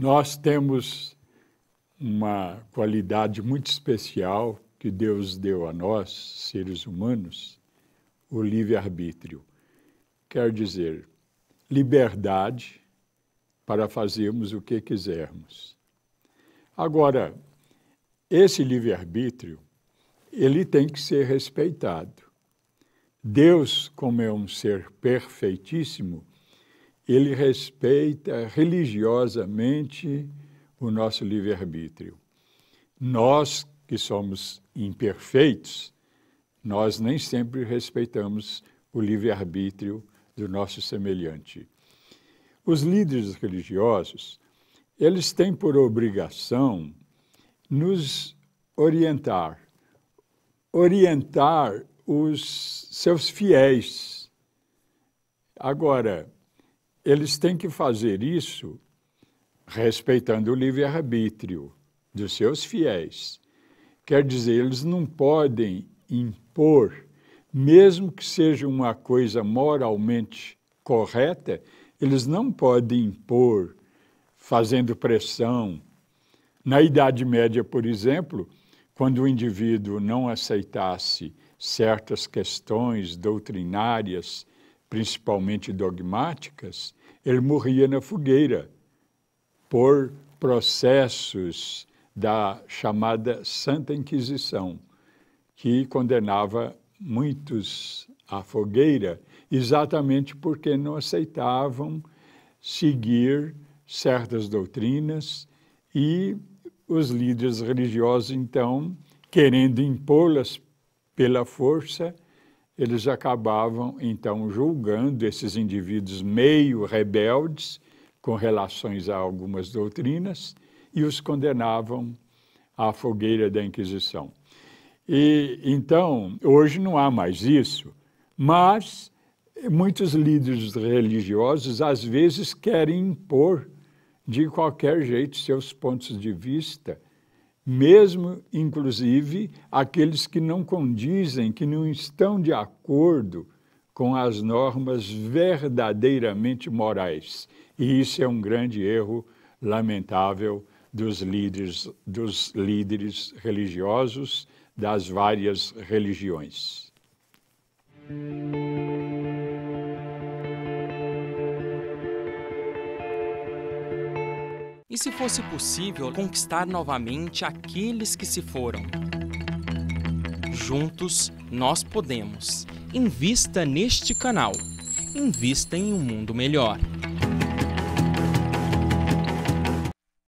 Nós temos uma qualidade muito especial que Deus deu a nós, seres humanos, o livre-arbítrio. Quer dizer, liberdade para fazermos o que quisermos. Agora, esse livre-arbítrio, ele tem que ser respeitado. Deus, como é um ser perfeitíssimo, ele respeita religiosamente o nosso livre-arbítrio. Nós, que somos imperfeitos, nós nem sempre respeitamos o livre-arbítrio do nosso semelhante. Os líderes religiosos, eles têm por obrigação nos orientar, orientar os seus fiéis. Agora, eles têm que fazer isso respeitando o livre-arbítrio dos seus fiéis. Quer dizer, eles não podem impor, mesmo que seja uma coisa moralmente correta, eles não podem impor fazendo pressão. Na Idade Média, por exemplo, quando o indivíduo não aceitasse certas questões doutrinárias, principalmente dogmáticas, ele morria na fogueira por processos da chamada Santa Inquisição, que condenava muitos à fogueira exatamente porque não aceitavam seguir certas doutrinas e os líderes religiosos, então, querendo impô-las pela força, eles acabavam, então, julgando esses indivíduos meio rebeldes com relações a algumas doutrinas e os condenavam à fogueira da Inquisição. E então, hoje não há mais isso, mas muitos líderes religiosos às vezes querem impor de qualquer jeito seus pontos de vista, mesmo inclusive aqueles que não condizem, que não estão de acordo com as normas verdadeiramente morais. E isso é um grande erro lamentável dos líderes, dos líderes religiosos das várias religiões. E se fosse possível conquistar novamente aqueles que se foram? Juntos nós podemos. Invista neste canal. Invista em um mundo melhor.